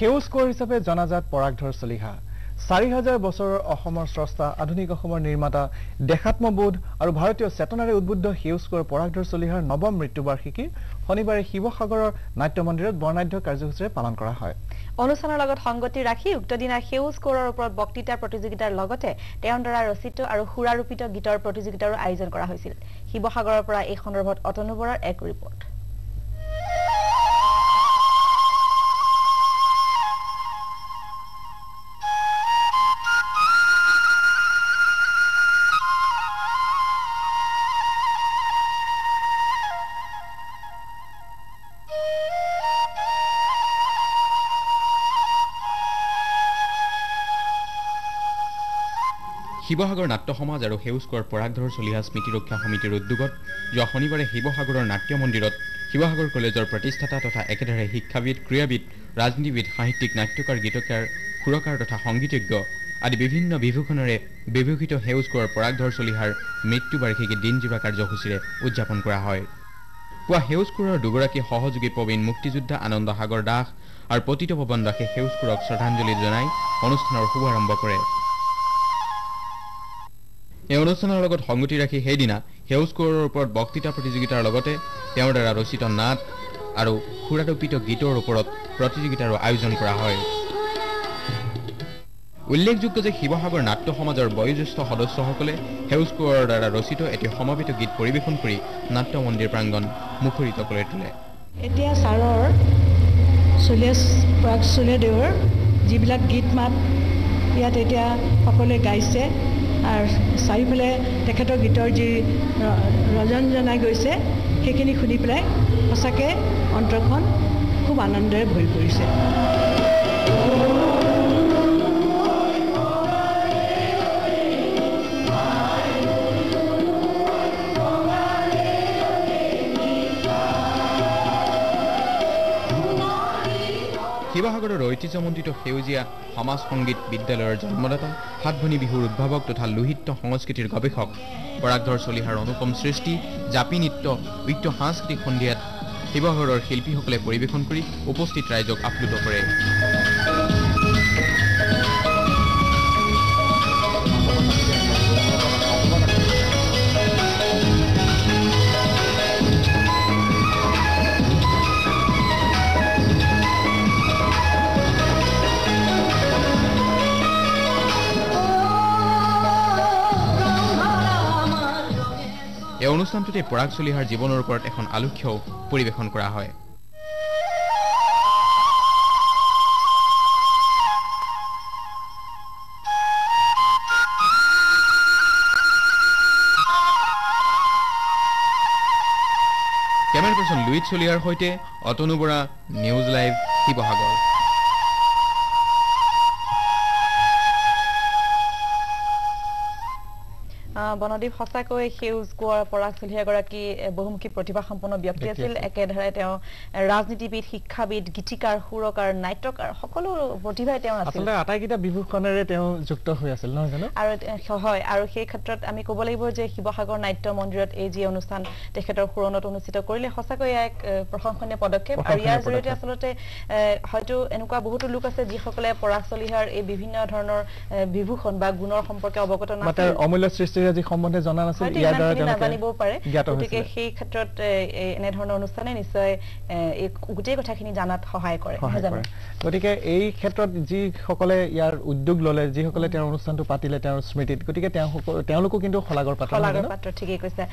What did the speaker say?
সেউজ কোঁৱৰ হিচাপে জনাজাত পৰাগধৰ চলিহা। চাৰি হাজাৰ বছৰৰ অসমৰ স্ৰষ্টা আধুনিক অসমৰ নিৰ্মাতা দেশাত্মবোধ আৰু ভাৰতীয় চেতনাৰে উদ্বুদ্ধ সেউজ কোঁৱৰ পৰাগধৰ চলিহাৰ নৱম মৃত্যুবাৰ্ষিকী শনিবাৰে শিৱসাগৰৰ নাট্য মন্দিৰত বৰ্ণাঢ্য কাৰ্যসূচীৰে পালন কৰা হয়। অনুষ্ঠানৰ লগত সংগতি ৰাখি উক্ত দিনা সেউজ কোঁৱৰৰ ওপৰত বক্তৃতা প্ৰতিযোগিতাৰ লগতে তেওঁৰ দ্বাৰা ৰচিত আৰু সুৰাৰোপিত গীতৰ প্ৰতিযোগিতাৰো আয়োজন কৰা হৈছিল। শিৱসাগৰৰ পৰা এই সন্দৰ্ভত অতনু বৰাৰ এক ৰিপৰ্ট। শিৱসাগৰ নাট্য সমাজ আৰু সেউজ কোঁৱৰ পৰাগধৰ চলিহা স্মৃতি ৰক্ষা সমিতিৰ উদ্যোগত যোৱা শনিবাৰে শিৱসাগৰৰ নাট্য মন্দিৰত শিৱসাগৰ কলেজৰ প্ৰতিষ্ঠাতা তথা একেদৰে শিক্ষাবিদ ক্ৰীড়াবিদ ৰাজনীতিবিদ সাহিত্যিক নাট্যকাৰ গীতকাৰ সুৰকাৰ তথা সংগীতজ্ঞ আদি বিভিন্ন বিভূষণেৰে বিভূষিত সেউজ কোঁৱৰ পৰাগধৰ চলিহাৰ মৃত্যুবাৰ্ষিকী দিনজোৰা কাৰ্যসূচীৰে উদযাপন কৰা হয়। পুৱা সেউজ কোঁৱৰৰ দুগৰাকী সহযোগী প্ৰবীণ মুক্তিযোদ্ধা আনন্দ সাগৰ দাস আৰু পতিত পৱন দাসে সেউজ কোঁৱৰক শ্ৰদ্ধাঞ্জলি জনাই অনুষ্ঠানৰ শুভাৰম্ভ কৰে। এই অনুষ্ঠানৰ লগত সংগতি ৰাখি সেইদিনা সেউজ কোঁৱৰৰ ওপৰত বক্তৃতা প্ৰতিযোগিতাৰ লগতে তেওঁৰ দ্বাৰা ৰচিত নাট আৰু সুৰাৰোপিত গীতৰ ওপৰত প্ৰতিযোগিতাৰো আয়োজন কৰা হয়। উল্লেখযোগ্য যে শিৱসাগৰ নাট্য সমাজৰ বয়োজ্যেষ্ঠ সদস্যসকলে সেউজ কোঁৱৰৰ দ্বাৰা ৰচিত এটি সমবেত গীত পৰিৱেশন কৰি নাট্য মন্দিৰ প্ৰাংগণ মুখৰিত কৰি তোলে। এতিয়া ছাৰৰ চলিয়া প্ৰাগ চলিয়াদেৱৰ যিবিলাক গীত মাত ইয়াত এতিয়া সকলোৱে গাইছে। চাৰিওফালে তেখেতৰ গীতৰ যি ৰ- ৰজনজনাই গৈছে সেইখিনি শুনি পেলাই সঁচাকৈ অন্তৰখন খুব আনন্দেৰে ভৰি পৰিছে। শিৱসাগৰৰ ঐতিহ্যমণ্ডিত সেউজীয়া সমাজ সংগীত বিদ্যালয়ৰ জন্মদাতা সাতভনী বিহুৰ উদ্ভাৱক তথা লোহিত্য সংস্কৃতিৰ গৱেষক পৰাগধৰ চলিহাৰ অনুপম সৃষ্টি জাপি নৃত্য উক্ত সাংস্কৃতিক সন্ধিয়াত শিৱসাগৰৰ শিল্পীসকলে পৰিৱেশন কৰি উপস্থিত ৰাইজক আপ্লুত কৰে। এই অনুষ্ঠানটোতে পৰাগ চলিহাৰ জীৱনৰ ওপৰত এখন আলোক্ষ্যও পৰিৱেশন কৰা হয়। কেমেৰা পাৰ্চন লুইত চলিহাৰ সৈতে অতনু বৰা নিউজ লাইভ শিৱসাগৰ। বনদীপ সঁচাকৈ সেউজ কোঁৱৰ পৰাগ চলিহা এগৰাকী বহুমুখী প্ৰতিভাসম্পন্ন ব্যক্তি ব্যক্তি আছিল। একেদৰে তেওঁ ৰাজনীতিবিদ শিক্ষাবিদ গীতিকাৰ সুৰকাৰ নাট্যকাৰ সকলো প্ৰতিভাই তেওঁ আছিল। আটাইকেইটা বিভূষণেৰে তেওঁ যুক্ত হৈ আছিল নহয় জানো? আৰু হয়। আৰু সেই ক্ষেত্ৰত আমি ক'ব লাগিব যে শিৱসাগৰ নাট্য মন্দিৰত এই যি অনুষ্ঠান তেখেতৰ সুৰণত অনুষ্ঠিত কৰিলে সঁচাকৈ এয়া এক প্ৰশংসনীয় পদক্ষেপ। আৰু ইয়াৰ জৰিয়তে। আচলতে হয়তো এনেকুৱা বহুতো লোক আছে যিসকলে পৰাগ চলিহাৰ এই বিভিন্ন ধৰণৰ বিভূষণ বা গুণৰ সম্পৰ্কে অৱগত নাছিল। অমূল্য সৃষ্টিৰাজি সম্বন্ধে জনা নাছিল ইয়াৰ দ্বাৰা তেওঁলোকে পাৰে। গতিকে সেই ক্ষেত্ৰত এনেধৰণৰ অনুষ্ঠানে নিশ্চয় এই গোটেই কথাখিনি জানাত সহায় কৰে। গতিকে এই ক্ষেত্ৰত যিসকলে ইয়াৰ উদ্যোগ ললে যিসকলে তেওঁৰ অনুষ্ঠানটো পাতিলে তেওঁৰ স্মৃতিত গতিকে তেওঁ তেওঁলোকো কিন্তু শলাগৰ পাত্ৰ শলাগৰ? পাত্ৰ ঠিকেই কৈছে।